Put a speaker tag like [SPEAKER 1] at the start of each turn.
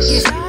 [SPEAKER 1] Yes.